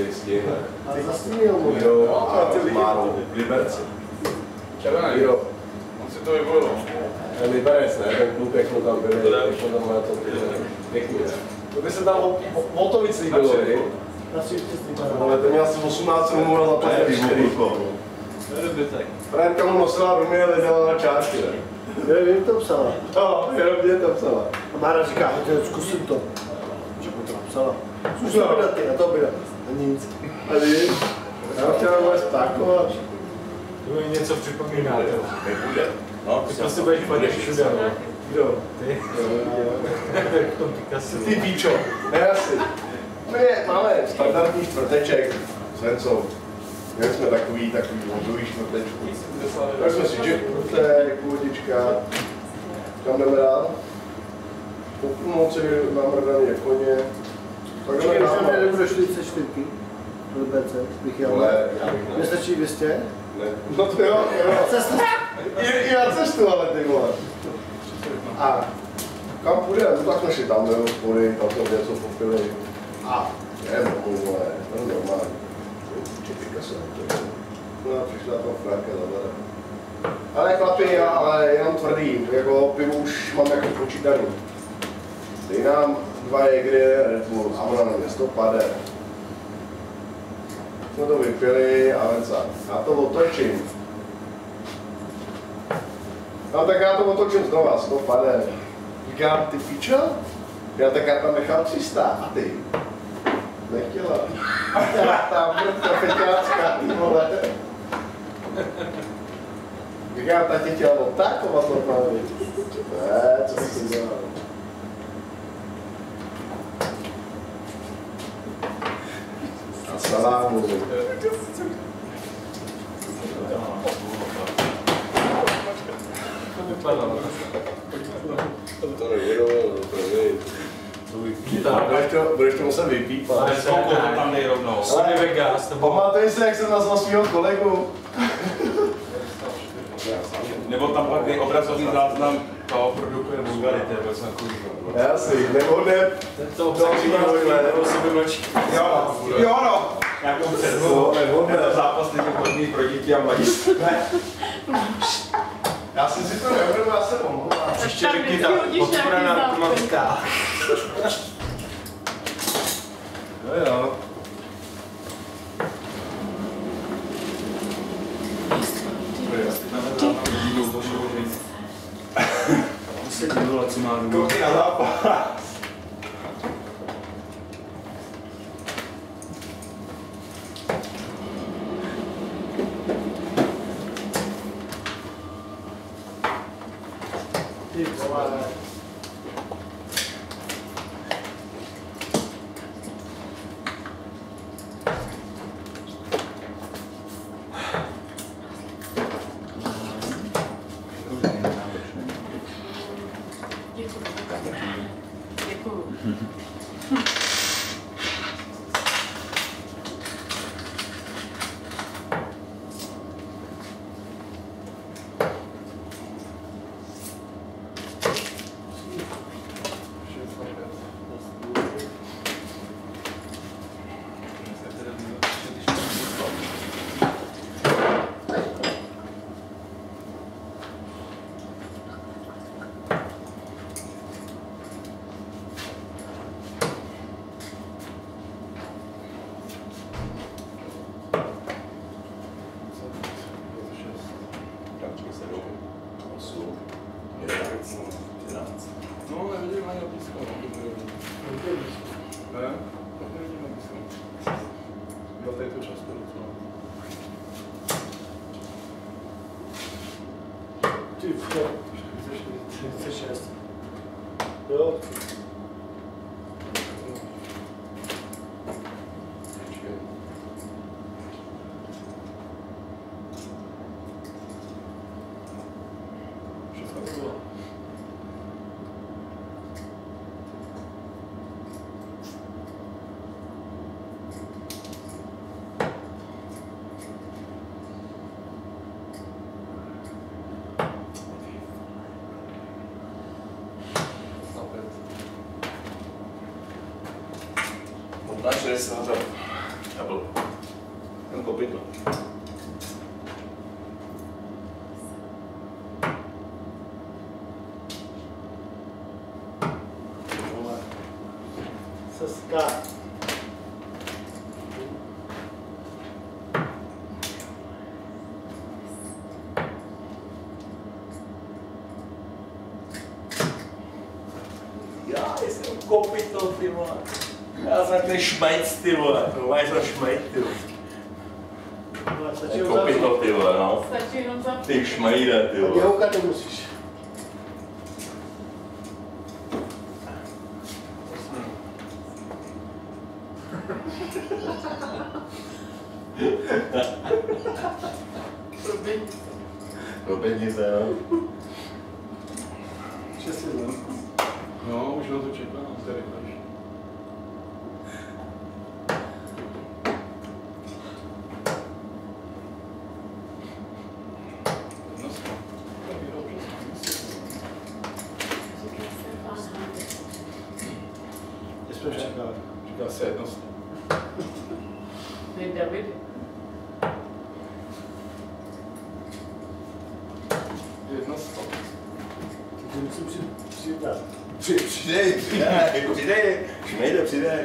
Byli stihne. A zastínil mu. Jo, a Márou, v Liberci. Červený. Jo, On si to vyvolil. ten Liberec, ne, ten klub, jak tam byli, jak tam na to pěkný. To by se tam to víc líbilo? Na střípá. Ale ten měl asi 18 mu mohl zaplatit čtyři. To je dobytek. Franka mu nosila do mě, ležela na části, ne? Jo, vím, to psala. No, jenom mě to psala. A Mára říká, že zkusím to. Že to napsala. Zkusím to vydat ty, a to vydat. A nic. A víš, já chtěla vás ptákovat. To mi něco připomíná, jo. Nebude. No, Ty prostě budeš chodit všude, no. Kdo? Ty. Ty píčo. Ne asi. My máme standardní čtvrteček s Vencou. Měli jsme takový, takový hodový čtvrtečku. Tak jsme si čtvrtek, vodička. Kam jdeme dál? Po půlnoci namrdaný koně. Počkej, už dál. mě nebude 44. Do BC, bych jel. Ale já bych ne. stačí 200. ne. No to jo, jo. Cesta. I, na cestu, ale ty vole. A kam půjdeme? No tak jsme šli tam do hospody, tam jsme něco popili. A jdeme domů, vole, to je normální. Určitě Picasso, to je. No a přišla tam Franka za Ale chlapi, já, ale jenom tvrdý, jako pivo už mám jako počítaný. Dej nám dva Jägery, Red Bull, a ona na mě stopade. Jsme to vypili a Venca, já to otočím. No tak já to otočím znova, to pade. Říkám, ty pičo? Já tak já tam nechal 300 a ty? Nechtěla. Já tam mrtka feťácká, ty vole. Říkám, tak tě chtěla odtákovat normálně. Ne, co jsi dělal? Salámu. To vypadalo. To. Budeš to, budeš to muset vypít, Ale ale... Tam dej rovnou. Sony Vegas, to bylo... Pamatuješ se, jak jsem nazval svého kolegu? Nebo tam pak dej obrazový záznam toho produkuje Bulgary, to je takový. Já si, nebo ne, To to obsahuje nebo si vymlčí. Jo, jo no. Nějakou to předlohu. nevhodné. Je to zápas nevhodný pro děti a mladistvé. Já jsem si to neuvědomil, já se omlouvám. Příště řekni ta podpora nějaký narkomanská. No jo. Se dívala, co má doma. Koukej na zápas. Ty vole. Děkuju. Děkuju. No, nevidím ani napísko. Ne? Tak nevidím napísko. No, tady to často docela. Ty vole. 46. Jo. Všechno to Možná 60. Šabl. Jen kopytlo. Vole. Seska. Já jsem kopytlo, ty vole. Já jsem ten šmejc, ty vole. To máš za šmejc, ty vole. Stačí Je ho zavřít. kopytlo, ty vole, no. Stačí jenom za... Ty šmejde, ty vole. houkat nemusíš. Do peníze, no. Šest lidem. No, už na to čekám, to je rychlejší. No, tak je dobře. Kde jsme Říká se jednost. David. Jednost. Ty musím při, přidat. Při, přidej, přidej, přidej. Šmejde, přidej.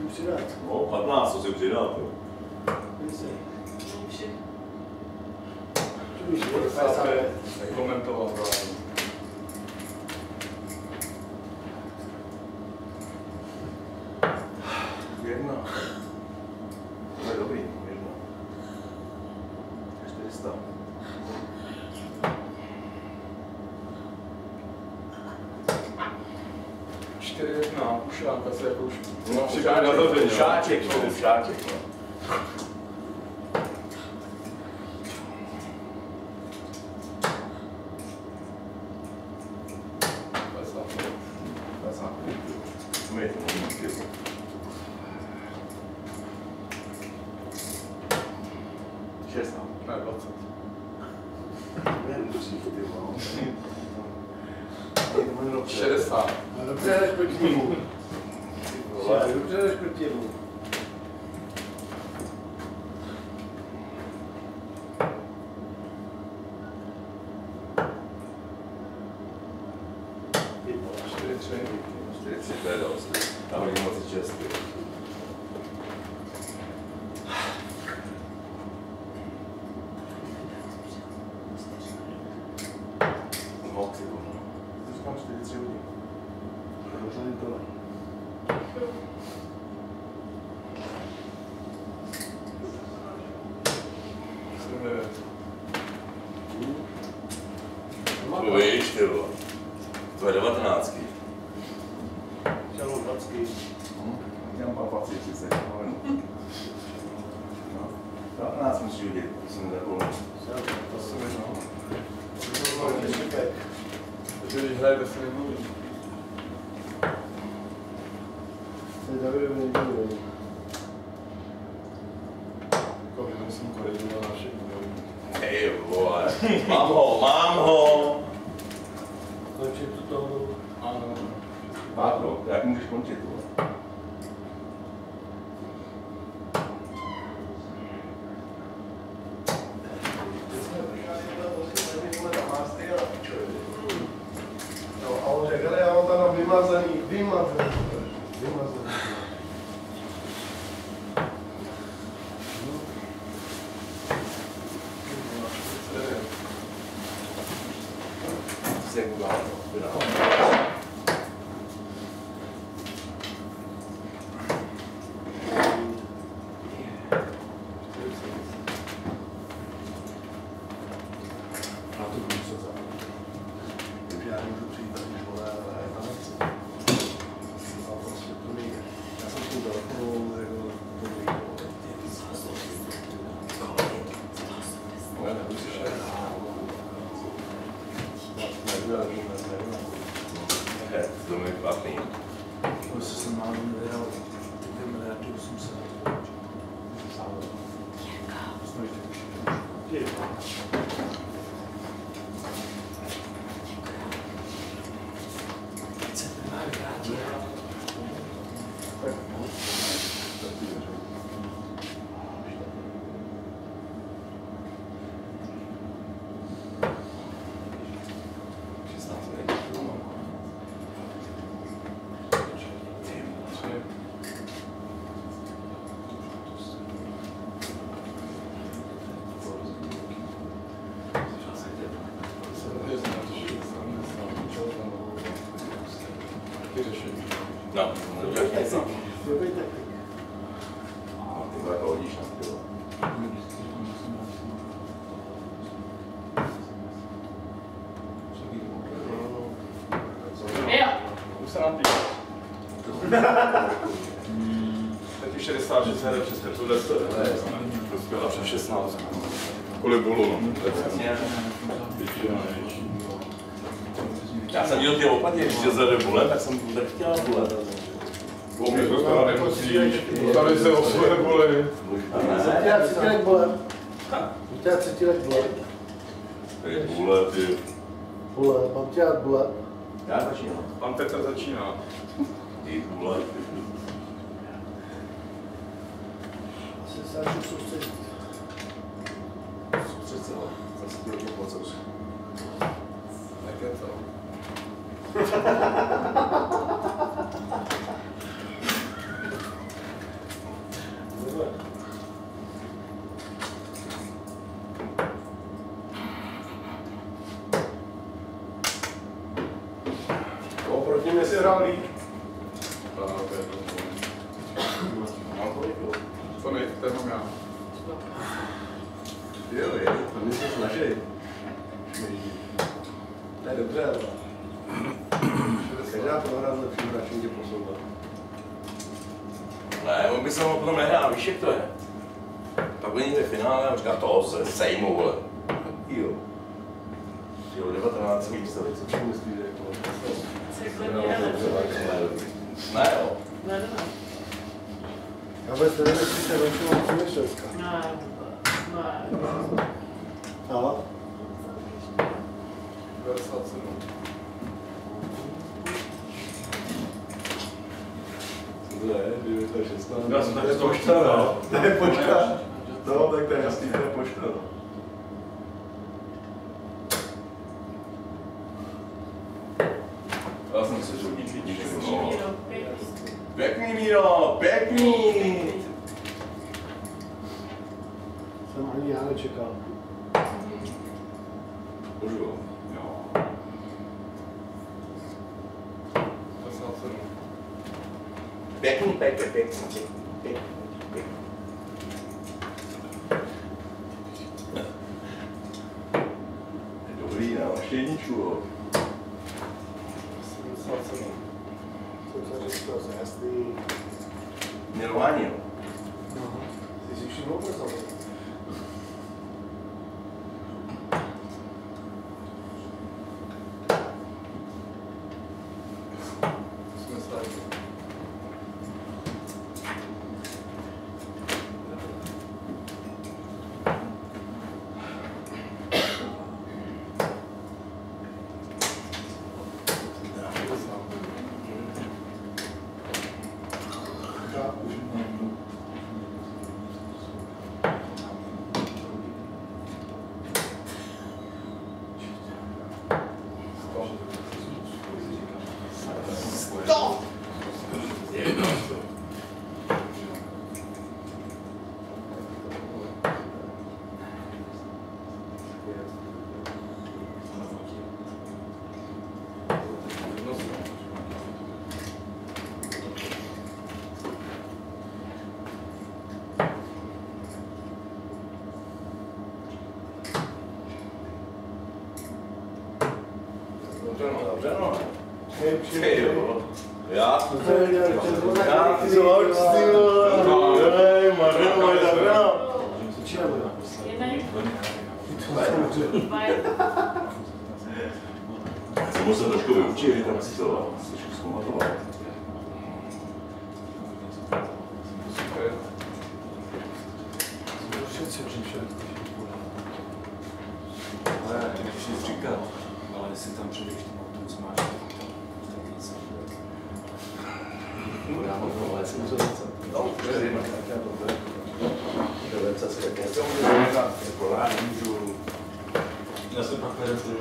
Musím přidat. No, 15, co si přidal, ty. Více. Čtyři jedna, ušák, asi jako už. No, na zavření. jo. Šáček, no, šáček, no. Padesát. Padesát. My to můžeme, ty vole. Šestnáct. Ne, 20. Nemusí, ty vole. 60. A dobře jdeš proti němu. Vole. Dobře jdeš proti němu. Ty vole, čtyři, tři. Čtyři, tři, to je dost. Tam hodím 26. ty vole. No, ty vole. To říkám 43 hodin. Rozhodně tohle. Sedm, devět. To víš, ty vole. To je 19. Čelo 20. Já mám 20, 30, no. No, 15 musíš udělat, to jsem nebyl. To no. To čekaj. Takže když hrajete, se nemluví. To je Davidovi. Jako by musím korigovat na všechno. Hej, vole. Mám ho. Pátro, jak 60, že se hraje přes 10, ne? Prostě na přes 16. Kvůli bolu, no. Já jsem dělal ty opatě, když jsi zade bule, tak jsem vůbec chtěl bule. Mě to stále nemusí, tady se o svoje boly. Jsem tě třetí let. Jsem tě třetí let. Ty bule, ty. Bule, mám tě rád bule. Já začínám. Pan Petr začíná. Ty bule, ty. Asi se až soustředit. Soustřed se, no. Zase budu to moc. Tak je to. No, proti mě si hrál líp. A to je to. Mám kolik, jo? To ne, to mám já. Jo, je, to mě se snaží. To je dobře, ale. Každá prohra zlepší hráčům tě posouvat. Ne, on by se mohl potom nehrál, víš jak to je? Pak oni ve finále a říká, to se sejmu, vole. Jo. Jo, 19 místo. Co si myslíš, že jako... Ne, jo. Ne, ne, Já vůbec nevím, jestli se venčil mám přemýšlet. ne. Ne. A? 97. To je, kdyby to je 16. Já jsem To je taky pošta, no. To je počka. No, tak to je jasný, to je pošta, no. Já jsem se no. Míro, pěkný. Pěkný, Míro, pěkný. Jsem nečekal. Můžu, jo. Jo. 57. Pěkný, pěkný, pěkný, pěkný, pěkný. Dobrý, no, ještě jedničku, jo. 77. Jsem se říkal, že jasný. Milování, jo. Ty jsi všiml vůbec Já? Jsem musel trošku vyučit, tam si to trošku zkoumatoval. Ale když jsi říkat, ale jestli tam přijdeš tím autem, co máš, tak víc. Já mám to, ale jsem musel něco. No, to je jinak, já to bude. To je velice asi tak něco. Jako já nemůžu. Já jsem pak vedl, že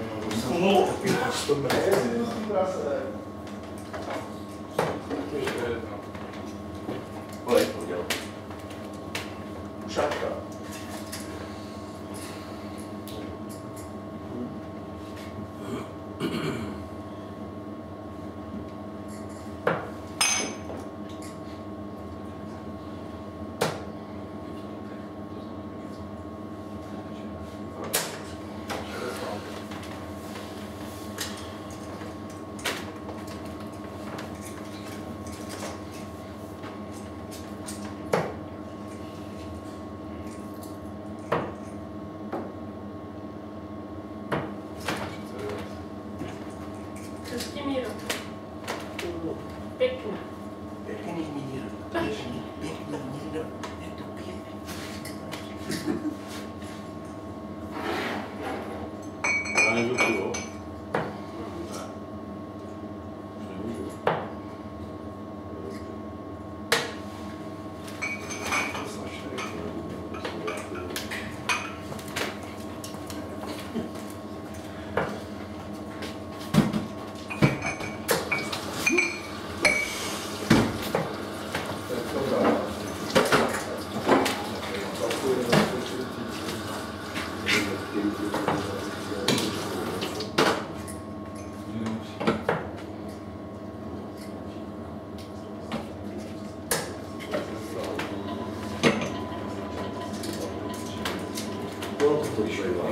to odpočívá.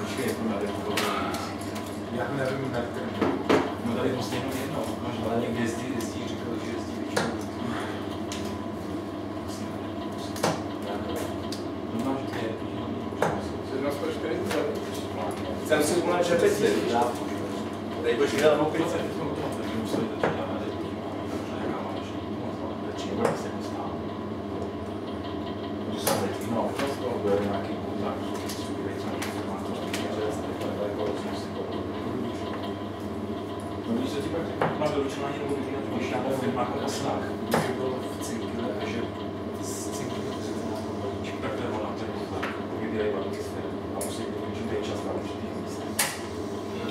Počkej, jak nevím, na. No tady prostě jenom jedno, možná někde jezdí, jezdí, říkal, že jezdí většinou. No máš Jsem si úplně čepit, Dej bože, já mám 500. byl nějaký kontakt, No když se pak máš doručování nebo když nějaká firma jako poslách, kdyby byl v cinkle, že z cinkle to se zná to balíček, tak to je ona, to je dělají balíček a musí být určitý čas na určitých místech.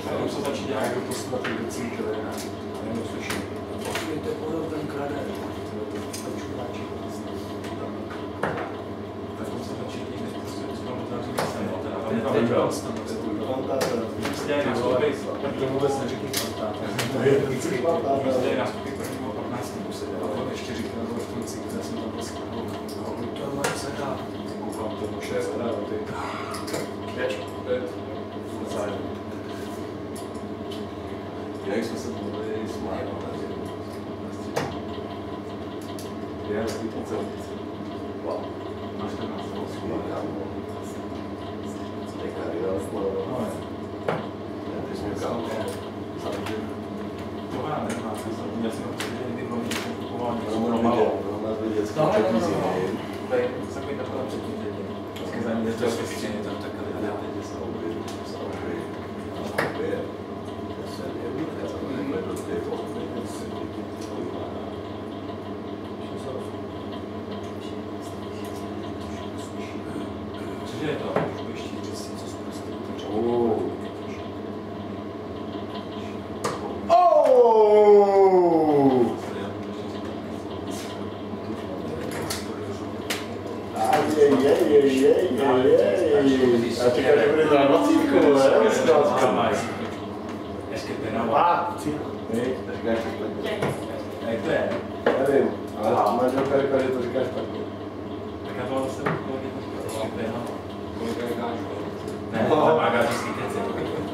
A jenom se začíná jako poslat do cinkle, a jenom slyším, poslouchejte, podal ten krade, tam čuráči. Tak on se začíná někde, prostě skoro možná říct, že jsem, no teda, ale tam nebyl, Prostě je nástupy, tak to vůbec neřekni fantáta. Vždycky prostě je nástupy prvního 15 se dá, ale ještě říkal, že v tom cyklu, já jsem tam vlastně koukal, to má se dá. Koukám to už je teda, ty. Pět. Pět. Zájem. Jinak jsme se mluvili s Májem. Je, ty to celý. Wow. Máš ten nástroj, No, je. To má, nemá smysl, já jsem to přijde někdy v Lomě, jsem kupoval něco pro malou. No, no, no, no, no. Tady, takový takhle předtím děti. Vždycky za ní jezdil ke stěně, tam takhle hledá. Cože je to? Ještě říct něco zprostého. Oh! Já čekám, že bude za dvacítku, ne? Ještě penál. A, ty. Jak to je? Nevím, ale manželka říká, že to říkáš špatně. Tak já to zase kolegy ještě penál. Kolega je gáčo. Ne, No. to má gáčovský keci.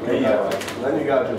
Není, ale. Není gáčo.